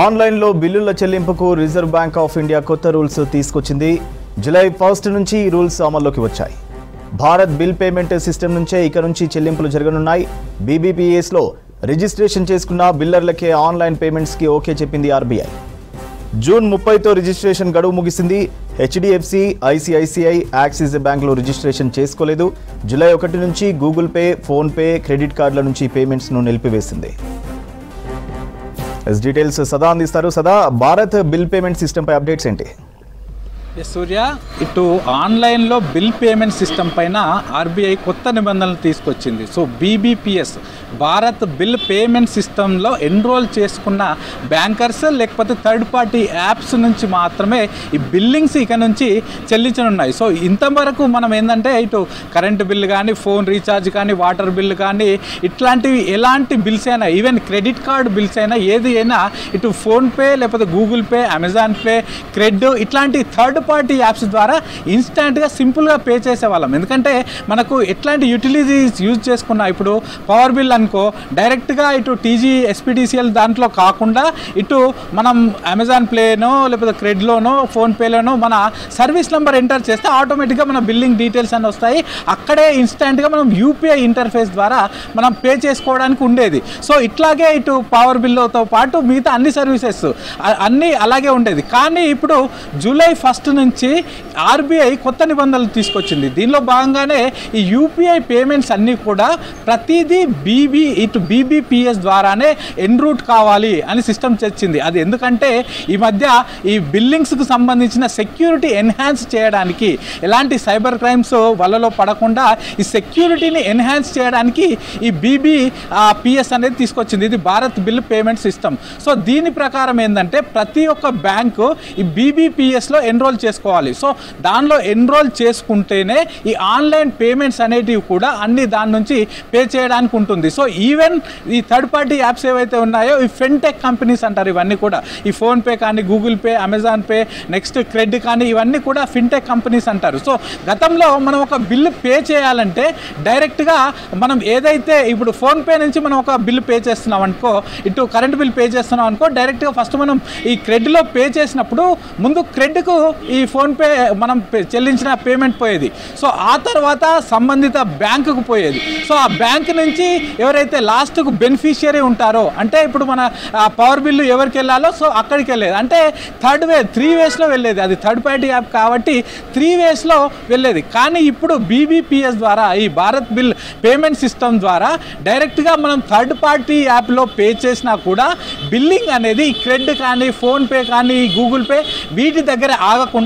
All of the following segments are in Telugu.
ఆన్లైన్లో బిల్లుల చెల్లింపుకు రిజర్వ్ బ్యాంక్ ఆఫ్ ఇండియా కొత్త రూల్స్ తీసుకొచ్చింది. జూలై ఫస్ట్ నుంచి ఈ రూల్స్ అమల్లోకి వచ్చాయి. భారత్ బిల్ పేమెంట్ సిస్టమ్ నుంచే ఇక నుంచి చెల్లింపులు జరగనున్నాయి. బీబీపీఎస్లో రిజిస్ట్రేషన్ చేసుకున్న బిల్లర్లకే ఆన్లైన్ పేమెంట్స్కి ఓకే చెప్పింది ఆర్బీఐ. జూన్ ముప్పైతో రిజిస్ట్రేషన్ గడువు ముగిసింది. హెచ్డిఎఫ్సి ఐసిఐసిఐ యాక్సిస్ బ్యాంకులు రిజిస్ట్రేషన్ చేసుకోలేదు. జూలై ఒకటి నుంచి గూగుల్ పే ఫోన్పే క్రెడిట్ కార్డుల నుంచి పేమెంట్స్ను నిలిపివేసింది. డీటెయిల్స్ సదా అందిస్తారు. Sada Bharat bill payment system పై అప్డేట్స్ ఏంటి? సూర్య ఇటు ఆన్లైన్లో బిల్ పేమెంట్ సిస్టమ్ పైన ఆర్బీఐ కొత్త నిబంధనలు తీసుకొచ్చింది. So BBPS Bharat bill payment సిస్టంలో ఎన్రోల్ చేసుకున్న బ్యాంకర్స్ లేకపోతే థర్డ్ పార్టీ యాప్స్ నుంచి మాత్రమే ఈ బిల్లింగ్స్ ఇక నుంచి చెల్లించనున్నాయి. సో ఇంతవరకు మనం ఏంటంటే ఇటు కరెంటు బిల్లు కానీ ఫోన్ రీఛార్జ్ కానీ వాటర్ బిల్లు కానీ ఇట్లాంటివి ఎలాంటి బిల్స్ అయినా ఈవెన్ క్రెడిట్ కార్డ్ బిల్స్ అయినా ఏది అయినా ఇటు ఫోన్పే లేకపోతే Google Pay Amazon Pay CRED ఇట్లాంటి థర్డ్ పార్టీ యాప్స్ ద్వారా ఇన్స్టాంట్గా సింపుల్గా పే చేసేవాళ్ళం. ఎందుకంటే మనకు ఎట్లాంటి యూటిలిటీస్ యూజ్ చేసుకున్నా ఇప్పుడు పవర్ బిల్ అనుకో డైరెక్ట్గా ఇటు టీజీ ఎస్పీటీసీఎల్ దాంట్లో కాకుండా ఇటు మనం అమెజాన్ ప్లేనో లేకపోతే క్రెడ్లోనో ఫోన్పేలోనో మన సర్వీస్ నెంబర్ ఎంటర్ చేస్తే ఆటోమేటిక్గా మన బిల్లింగ్ డీటెయిల్స్ అని వస్తాయి. అక్కడే ఇన్స్టాంట్గా మనం యూపీఐ ఇంటర్ఫేస్ ద్వారా మనం పే చేసుకోవడానికి ఉండేది. సో ఇట్లాగే ఇటు పవర్ బిల్లుతో పాటు మిగతా అన్ని సర్వీసెస్ అన్నీ అలాగే ఉండేది. కానీ ఇప్పుడు జూలై ఫస్ట్ నుంచి ఆర్బీఐ కొత్త నిబంధనలు తీసుకొచ్చింది. దీనిలో భాగంగానే ఈ యూపీఐ పేమెంట్స్ అన్నీ కూడా ప్రతిదీ బీబీ ఇటు బీబీపీఎస్ ద్వారానే ఎన్రూట్ కావాలి అని సిస్టమ్ తెచ్చింది. అది ఎందుకంటే ఈ మధ్య ఈ బిల్లింగ్స్కు సంబంధించిన సెక్యూరిటీ ఎన్హాన్స్ చేయడానికి ఎలాంటి సైబర్ క్రైమ్స్ వలలో పడకుండా ఈ సెక్యూరిటీని ఎన్హాన్స్ చేయడానికి ఈ బీబీ పిఎస్ అనేది తీసుకొచ్చింది. ఇది Bharat bill payment system. So దీని ప్రకారం ఏంటంటే ప్రతి ఒక్క బ్యాంకు ఈ బీబీపీఎస్లో ఎన్రోల్ చేసుకోవాలి. సో దానిలో ఎన్రోల్ చేసుకుంటేనే ఈ ఆన్లైన్ పేమెంట్స్ అనేటివి కూడా అన్ని దాని నుంచి పే చేయడానికి ఉంటుంది. సో ఈవెన్ ఈ థర్డ్ పార్టీ యాప్స్ ఏవైతే ఉన్నాయో ఈ ఫిన్టెక్ కంపెనీస్ అంటారు ఇవన్నీ కూడా. ఈ ఫోన్పే కానీ Google Pay Amazon Pay next Cred కానీ ఇవన్నీ కూడా ఫిన్టెక్ కంపెనీస్ అంటారు. సో గతంలో మనం ఒక బిల్లు పే చేయాలంటే డైరెక్ట్గా మనం ఏదైతే ఇప్పుడు ఫోన్పే నుంచి మనం ఒక బిల్లు పే చేస్తున్నాం అనుకో ఇటు కరెంట్ బిల్ పే చేస్తున్నాం అనుకో డైరెక్ట్గా ఫస్ట్ మనం ఈ క్రెడ్లో పే చేసినప్పుడు ముందు క్రెడ్కు ఈ ఫోన్పే మనం చెల్లించిన పేమెంట్ పోయేది. సో ఆ తర్వాత సంబంధిత బ్యాంకుకు పోయేది. సో ఆ బ్యాంక్ నుంచి ఎవరైతే లాస్ట్కు బెనిఫిషియరీ ఉంటారో అంటే ఇప్పుడు మన పవర్ బిల్లు ఎవరికి వెళ్ళాలో సో అక్కడికి వెళ్ళేది. అంటే థర్డ్ వే త్రీ వేస్లో వెళ్ళేది. అది థర్డ్ పార్టీ యాప్ కాబట్టి త్రీ వేస్లో వెళ్ళేది. కానీ ఇప్పుడు బీబీపీఎస్ ద్వారా ఈ భారత్ బిల్ పేమెంట్ సిస్టమ్ ద్వారా డైరెక్ట్గా మనం థర్డ్ పార్టీ యాప్లో పే చేసినా కూడా బిల్లింగ్ అనేది క్రెడ్ కానీ ఫోన్పే కానీ గూగుల్ పే వీటి దగ్గర ఆగకుండా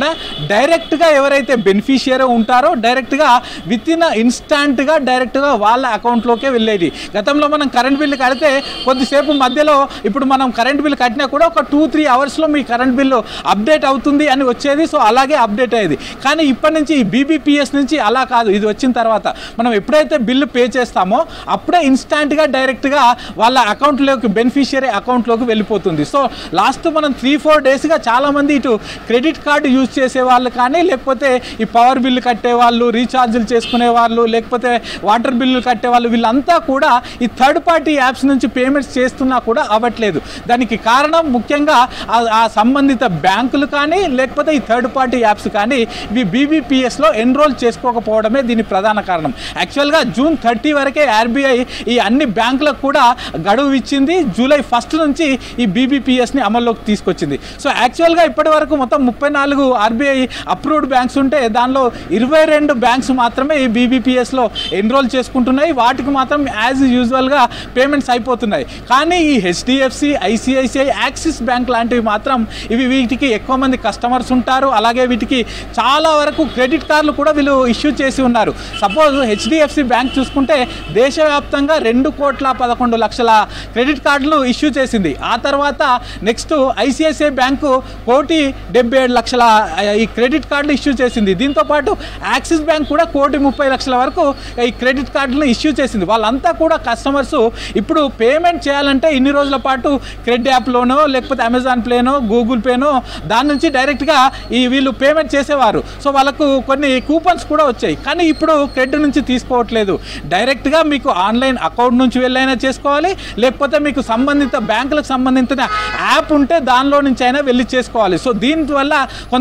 డైరెక్ట్గా ఎవరైతే బెనిఫిషియరీ ఉంటారో డైరెక్ట్గా విత్ ఇన్ ఇన్స్టాంట్గా డైరెక్ట్గా వాళ్ళ అకౌంట్లోకే వెళ్ళేది. గతంలో మనం కరెంట్ బిల్లు కడితే కొద్దిసేపు మధ్యలో ఇప్పుడు మనం కరెంట్ బిల్ కట్టినా కూడా ఒక టూ త్రీ అవర్స్లో మీ కరెంట్ బిల్లు అప్డేట్ అవుతుంది అని వచ్చేది. సో అలాగే అప్డేట్ అయ్యేది. కానీ ఇప్పటి నుంచి ఈ బీబీపీఎస్ నుంచి అలా కాదు. ఇది వచ్చిన తర్వాత మనం ఎప్పుడైతే బిల్లు పే చేస్తామో అప్పుడే ఇన్స్టాంట్గా డైరెక్ట్గా వాళ్ళ అకౌంట్లోకి బెనిఫిషియరీ అకౌంట్లోకి వెళ్ళిపోతుంది. సో లాస్ట్ మనం త్రీ ఫోర్ డేస్గా చాలామంది ఇటు క్రెడిట్ కార్డు యూజ్ చేసే వాళ్ళు కానీ లేకపోతే ఈ పవర్ బిల్లు కట్టే వాళ్ళు రీఛార్జీలు చేసుకునే వాళ్ళు లేకపోతే వాటర్ బిల్లు కట్టే వాళ్ళు వీళ్ళంతా కూడా ఈ థర్డ్ పార్టీ యాప్స్ నుంచి పేమెంట్స్ చేస్తున్నా కూడా అవ్వట్లేదు. దానికి కారణం ముఖ్యంగా ఆ- ఆ సంబంధిత బ్యాంకులు కానీ లేకపోతే ఈ థర్డ్ పార్టీ యాప్స్ కానీ ఇవి బీబీపీఎస్లో ఎన్రోల్ చేసుకోకపోవడమే దీని ప్రధాన కారణం. యాక్చువల్గా జూన్ థర్టీ వరకే ఆర్బీఐ ఈ అన్ని బ్యాంకులకు కూడా గడువు ఇచ్చింది. జూలై ఫస్ట్ నుంచి ఈ బీబీపీఎస్ని అమల్లోకి తీసుకొచ్చింది. సో యాక్చువల్గా ఇప్పటి వరకు మొత్తం ముప్పై నాలుగు ఆర్బీఐ అప్రూవ్డ్ బ్యాంక్స్ ఉంటే దానిలో ఇరవై రెండు బ్యాంక్స్ మాత్రమే ఈ బీబీపీఎస్లో ఎన్రోల్ చేసుకుంటున్నాయి. వాటికి మాత్రం యాజ్ యూజువల్గా పేమెంట్స్ అయిపోతున్నాయి. కానీ ఈ హెచ్డిఎఫ్సి ఐసిఐసిఐ యాక్సిస్ బ్యాంక్ లాంటివి మాత్రం ఇవి వీటికి ఎక్కువ మంది కస్టమర్స్ ఉంటారు. అలాగే వీటికి చాలా వరకు క్రెడిట్ కార్డులు కూడా వీళ్ళు ఇష్యూ చేసి ఉన్నారు. సపోజ్ హెచ్డిఎఫ్సి బ్యాంక్ చూసుకుంటే దేశవ్యాప్తంగా రెండు కోట్ల పదకొండు లక్షల క్రెడిట్ కార్డులు ఇష్యూ చేసింది. ఆ తర్వాత నెక్స్ట్ ఐసిఐసిఐ బ్యాంకు కోటి డెబ్బై ఏడు లక్షల ఈ క్రెడిట్ కార్డులు ఇష్యూ చేసింది. దీంతో పాటు యాక్సిస్ బ్యాంక్ కూడా కోటి ముప్పై లక్షల వరకు ఈ క్రెడిట్ కార్డులను ఇష్యూ చేసింది. వాళ్ళంతా కూడా కస్టమర్స్ ఇప్పుడు పేమెంట్ చేయాలంటే ఇన్ని రోజుల పాటు క్రెడిట్ యాప్లోనో లేకపోతే అమెజాన్ ప్లేనో గూగుల్ పేనో దాని నుంచి డైరెక్ట్గా ఈ వీళ్ళు పేమెంట్ చేసేవారు. సో వాళ్ళకు కొన్ని కూపన్స్ కూడా వచ్చాయి. కానీ ఇప్పుడు క్రెడిట్ నుంచి తీసుకోవట్లేదు. డైరెక్ట్గా మీకు ఆన్లైన్ అకౌంట్ నుంచి వెళ్ళైనా చేసుకోవాలి లేకపోతే మీకు సంబంధిత బ్యాంకులకు సంబంధించిన యాప్ ఉంటే దానిలో నుంచి అయినా వెళ్ళి చేసుకోవాలి. సో దీనివల్ల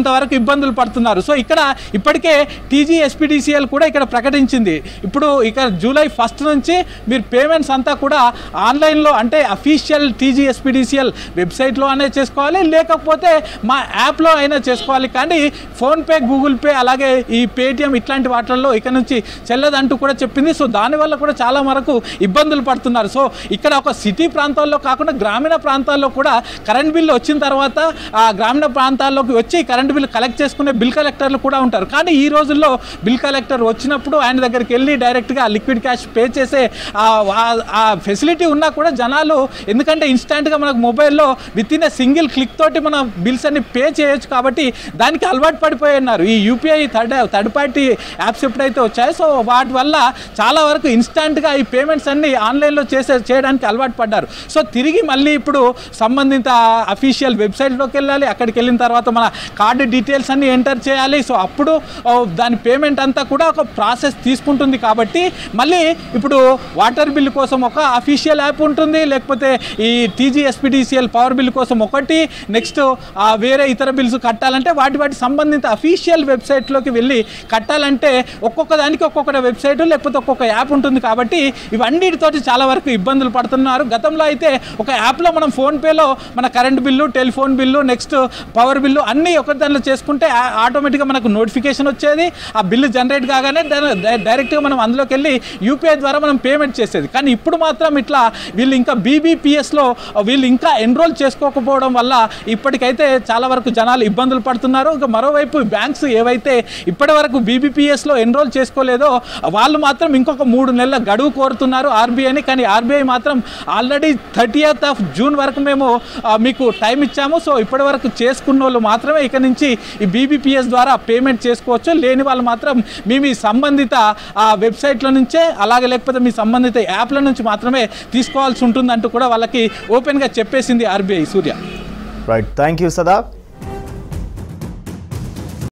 కొంతవరకు ఇబ్బందులు పడుతున్నారు. సో ఇక్కడ ఇప్పటికే టీజీ ఎస్పీడీసీఎల్ కూడా ఇక్కడ ప్రకటించింది. ఇప్పుడు ఇక్కడ జూలై ఫస్ట్ నుంచి మీరు పేమెంట్స్ అంతా కూడా ఆన్లైన్లో అంటే అఫీషియల్ టీజీ ఎస్పీడీసీఎల్ వెబ్సైట్లో అనే చేసుకోవాలి లేకపోతే మా యాప్లో అయినా చేసుకోవాలి. కానీ ఫోన్పే గూగుల్ పే అలాగే ఈ పేటిఎం ఇట్లాంటి వాటిల్లో ఇక్కడ నుంచి చెల్లదంటూ కూడా చెప్పింది. సో దానివల్ల కూడా చాలా వరకు ఇబ్బందులు పడుతున్నారు. సో ఇక్కడ ఒక సిటీ ప్రాంతాల్లో కాకుండా గ్రామీణ ప్రాంతాల్లో కూడా కరెంట్ బిల్లు వచ్చిన తర్వాత ఆ గ్రామీణ ప్రాంతాల్లోకి వచ్చి కరెంట్ బిల్ కలెక్ట్ చేసుకునే బిల్ కలెక్టర్లు కూడా ఉంటారు. కానీ ఈ రోజుల్లో బిల్ కలెక్టర్ వచ్చినప్పుడు ఆయన దగ్గరికి వెళ్ళి డైరెక్ట్గా లిక్విడ్ క్యాష్ పే చేసే ఆ- ఫెసిలిటీ ఉన్నా కూడా జనాలు ఎందుకంటే ఇన్స్టాంట్గా మనకు మొబైల్లో with in a single click తోటి మనం బిల్స్ అన్ని పే చేయొచ్చు కాబట్టి దానికి అలవాటు పడిపోయి ఉన్నారు. ఈ UPI third third party apps ఎప్పుడైతే వచ్చాయో సో వాటి వల్ల చాలా వరకు ఇన్స్టాంట్గా ఈ పేమెంట్స్ అన్ని ఆన్లైన్లో చేసే చేయడానికి అలవాటు పడ్డారు. సో తిరిగి మళ్ళీ ఇప్పుడు సంబంధిత అఫీషియల్ వెబ్సైట్లోకి వెళ్ళాలి. అక్కడికి వెళ్ళిన తర్వాత మన కార్డు డీటెయిల్స్ అన్ని ఎంటర్ చేయాలి. సో అప్పుడు దాని పేమెంట్ అంతా కూడా ఒక ప్రాసెస్ తీసుకుంటుంది కాబట్టి మళ్ళీ ఇప్పుడు వాటర్ బిల్ కోసం ఒక అఫీషియల్ యాప్ ఉంటుంది. లేకపోతే ఈ టీజీఎస్పీడీసీఎల్ పవర్ బిల్ కోసం ఒకటి. నెక్స్ట్ వేరే ఇతర బిల్స్ కట్టాలంటే వాటి వాటి సంబంధిత అఫీషియల్ వెబ్సైట్లోకి వెళ్ళి కట్టాలంటే ఒక్కొక్క దానికి ఒక్కొక్క వెబ్సైట్ లేకపోతే ఒక్కొక్క యాప్ ఉంటుంది కాబట్టి ఇవన్నిటితోటి చాలా వరకు ఇబ్బందులు పడుతున్నారు. గతంలో అయితే ఒక యాప్లో మనం ఫోన్పేలో మన current bill telephone bill next power bill అన్నీ ఒక దానిలో చేసుకుంటే ఆటోమేటిక్గా మనకు నోటిఫికేషన్ వచ్చేది ఆ బిల్లు జనరేట్ కాగానే డైరెక్ట్గా మనం అందులోకి వెళ్ళి యూపీఐ ద్వారా మనం పేమెంట్ చేసేది. కానీ ఇప్పుడు మాత్రం ఇట్లా వీళ్ళు ఇంకా బీబీపీఎస్లో వీళ్ళు ఇంకా ఎన్రోల్ చేసుకోకపోవడం వల్ల ఇప్పటికైతే చాలా వరకు జనాలు ఇబ్బందులు పడుతున్నారు. ఇంకా మరోవైపు బ్యాంక్స్ ఏవైతే ఇప్పటి వరకు బీబీపీఎస్లో ఎన్రోల్ చేసుకోలేదో వాళ్ళు మాత్రం ఇంకొక మూడు నెలల గడువు కోరుతున్నారు ఆర్బీఐని. కానీ ఆర్బీఐ మాత్రం ఆల్రెడీ థర్టీయత్ ఆఫ్ జూన్ వరకు మేము మీకు టైం ఇచ్చాము. సో ఇప్పటి వరకు చేసుకున్న వాళ్ళు మాత్రమే ఇక నుంచి ఈ బీబీపీఎస్ ద్వారా పేమెంట్ చేసుకోవచ్చు. లేని వాళ్ళు మాత్రం మీ మీ సంబంధిత ఆ, వెబ్సైట్ల నుంచే అలాగే లేకపోతే మీ సంబంధిత యాప్ల నుంచి మాత్రమే తీసుకోవాల్సి ఉంటుందంటూ కూడా వాళ్ళకి ఓపెన్గా చెప్పేసింది RBI Surya. Right thank you Sada